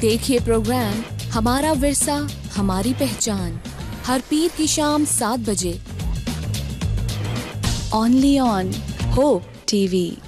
देखिए प्रोग्राम हमारा विरसा, हमारी पहचान। हर पीर की शाम सात बजे। ओनली ऑन हो टीवी